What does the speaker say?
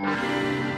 Música